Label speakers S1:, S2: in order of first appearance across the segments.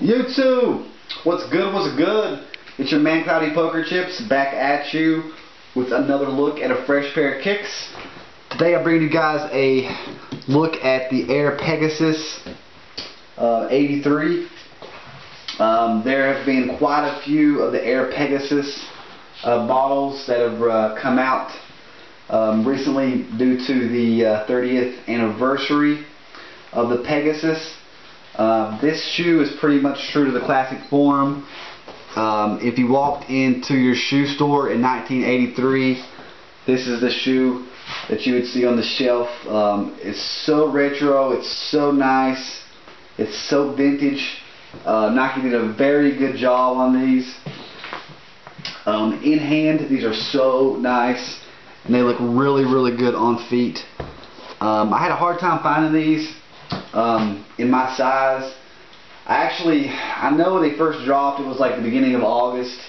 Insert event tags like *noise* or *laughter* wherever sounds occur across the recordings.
S1: YouTube, what's good, what's good? It's your man Cloudy Poker Chips back at you with another look at a fresh pair of kicks. Today I'm bringing you guys a look at the Air Pegasus uh, 83. Um, there have been quite a few of the Air Pegasus uh, models that have uh, come out um, recently due to the 30th uh, anniversary of the Pegasus. Uh, this shoe is pretty much true to the classic form. Um, if you walked into your shoe store in 1983, this is the shoe that you would see on the shelf. Um, it's so retro, it's so nice, it's so vintage. Uh, Nike did a very good job on these. Um, in hand, these are so nice, and they look really, really good on feet. Um, I had a hard time finding these um, in my size. I actually, I know when they first dropped, it was like the beginning of August,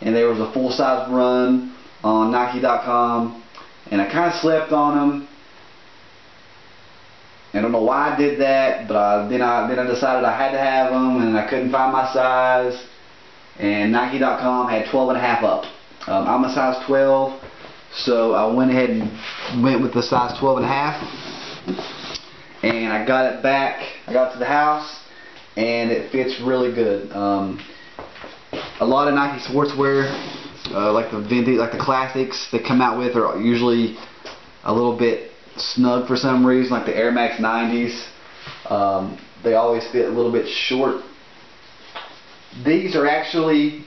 S1: and there was a full-size run on Nike.com, and I kind of slept on them. I don't know why I did that, but I, then I then I decided I had to have them, and I couldn't find my size. And Nike.com had 12 and a half up. Um, I'm a size 12, so I went ahead and went with the size 12 and a half and I got it back. I got to the house and it fits really good. Um, a lot of Nike sportswear uh, like the vintage like the classics they come out with are usually a little bit snug for some reason like the Air Max 90s um, they always fit a little bit short. These are actually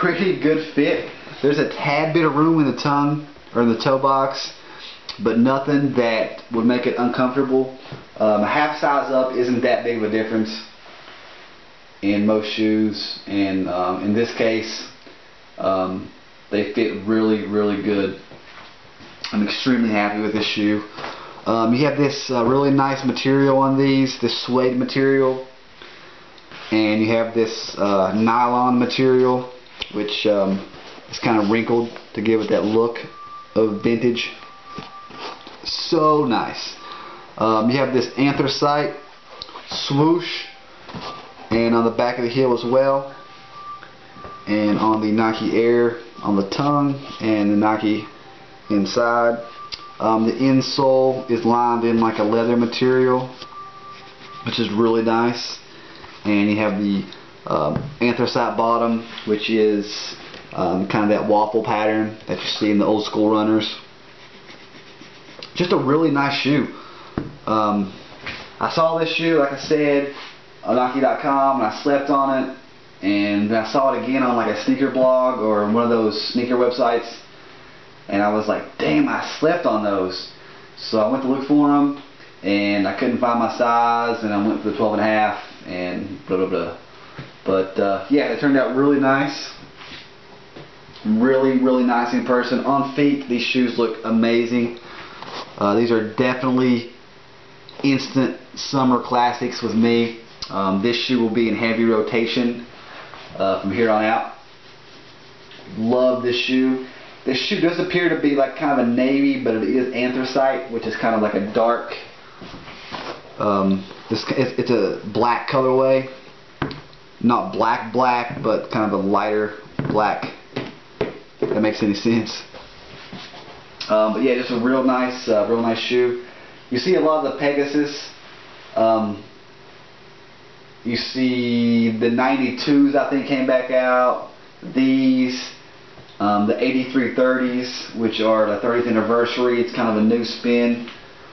S1: pretty good fit. There's a tad bit of room in the tongue or in the toe box but nothing that would make it uncomfortable. Um, a half size up isn't that big of a difference in most shoes and um, in this case um, they fit really really good. I'm extremely happy with this shoe. Um, you have this uh, really nice material on these, this suede material and you have this uh, nylon material which um, is kind of wrinkled to give it that look of vintage so nice. Um, you have this anthracite swoosh and on the back of the heel as well and on the Nike Air on the tongue and the Nike inside. Um, the insole is lined in like a leather material which is really nice and you have the um, anthracite bottom which is um, kind of that waffle pattern that you see in the old school runners just a really nice shoe. Um, I saw this shoe, like I said, on Nike.com, and I slept on it. And I saw it again on like a sneaker blog or one of those sneaker websites. And I was like, damn, I slept on those. So I went to look for them, and I couldn't find my size, and I went for the 12 and a half, and blah, blah, blah. But uh, yeah, it turned out really nice. Really, really nice in person. On feet, these shoes look amazing. Uh, these are definitely instant summer classics with me. Um, this shoe will be in heavy rotation uh, from here on out. Love this shoe. This shoe does appear to be like kind of a navy, but it is anthracite, which is kind of like a dark. Um, this it's, it's a black colorway, not black black, but kind of a lighter black. If that makes any sense. Um, but yeah, just a real nice, uh, real nice shoe. You see a lot of the Pegasus. Um, you see the 92s, I think, came back out. These, um, the 8330s, which are the 30th anniversary. It's kind of a new spin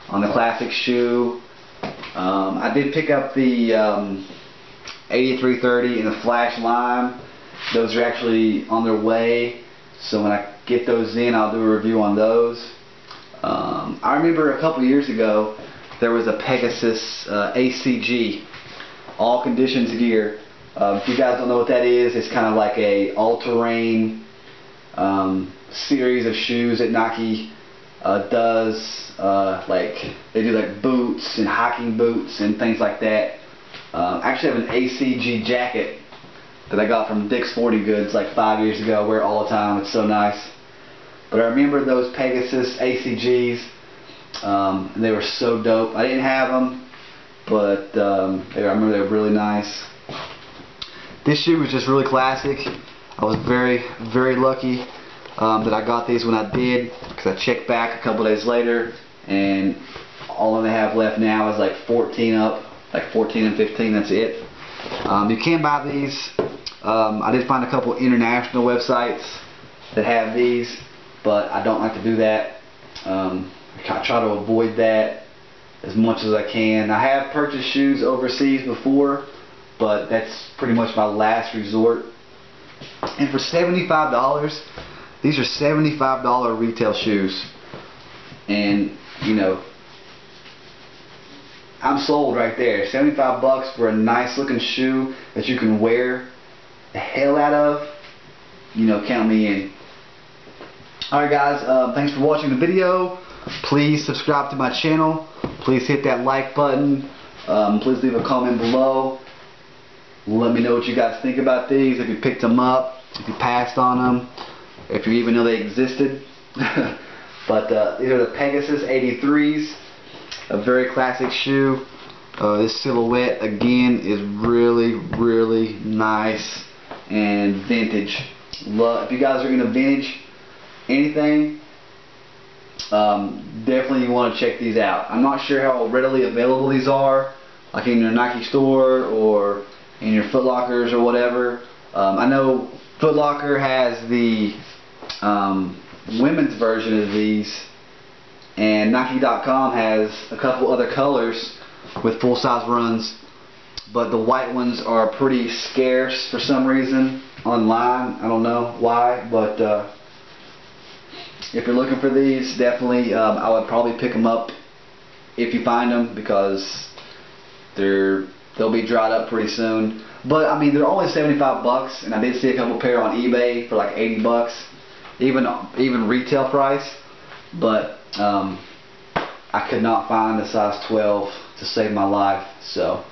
S1: on the classic shoe. Um, I did pick up the um, 8330 in the Flash Lime. Those are actually on their way. So when I get those in, I'll do a review on those. Um, I remember a couple years ago, there was a Pegasus uh, ACG, all conditions gear. Um, if you guys don't know what that is, it's kind of like a all-terrain um, series of shoes that Nike uh, does. Uh, like they do like boots and hiking boots and things like that. Um, I actually have an ACG jacket that I got from Dick's Sporting Goods like five years ago. I wear it all the time. It's so nice. But I remember those Pegasus ACGs. Um, they were so dope. I didn't have them, but um, I remember they were really nice. this shoe was just really classic. I was very, very lucky um, that I got these when I did because I checked back a couple days later and all they have left now is like 14 up, like 14 and 15, that's it. Um, you can buy these. Um, I did find a couple international websites that have these, but I don't like to do that. Um, I try to avoid that as much as I can. I have purchased shoes overseas before, but that's pretty much my last resort. And for $75, these are $75 retail shoes. And, you know, I'm sold right there. 75 bucks for a nice looking shoe that you can wear the hell out of. You know, count me in. Alright guys, uh, thanks for watching the video. Please subscribe to my channel. Please hit that like button. Um, please leave a comment below. Let me know what you guys think about these. If you picked them up, if you passed on them, if you even know they existed. *laughs* but uh, these are the Pegasus 83s a very classic shoe. Uh, this silhouette again is really really nice and vintage. Love, if you guys are gonna vintage anything, um, definitely you want to check these out. I'm not sure how readily available these are, like in your Nike store or in your Foot Lockers or whatever. Um, I know Foot Locker has the um, women's version of these and Nike.com has a couple other colors with full-size runs, but the white ones are pretty scarce for some reason online. I don't know why, but uh, if you're looking for these, definitely um, I would probably pick them up if you find them because they're they'll be dried up pretty soon. But I mean, they're only 75 bucks, and I did see a couple pair on eBay for like 80 bucks, even even retail price. But um, I could not find a size 12 to save my life. So,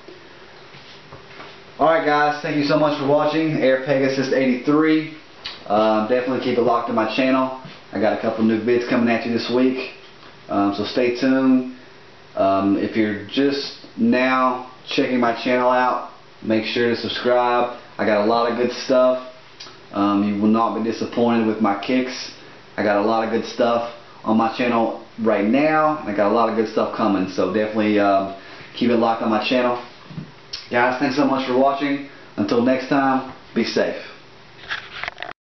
S1: alright guys, thank you so much for watching Air Pegasus 83. Um, definitely keep it locked to my channel. I got a couple new vids coming at you this week. Um, so stay tuned. Um, if you're just now checking my channel out, make sure to subscribe. I got a lot of good stuff. Um, you will not be disappointed with my kicks. I got a lot of good stuff on my channel right now. I got a lot of good stuff coming, so definitely uh, keep it locked on my channel. Guys, thanks so much for watching. Until next time, be safe.